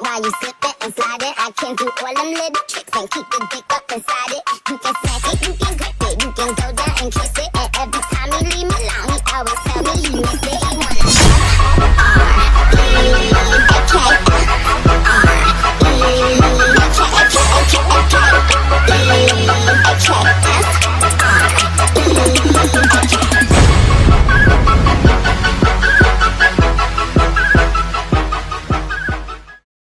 while you slipping and slide it? I can do all them little tricks and keep the dick up inside it. You can say